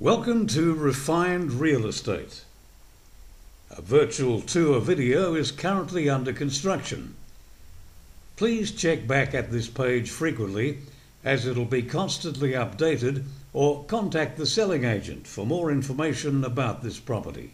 Welcome to Refined Real Estate. A virtual tour video is currently under construction. Please check back at this page frequently as it'll be constantly updated or contact the selling agent for more information about this property.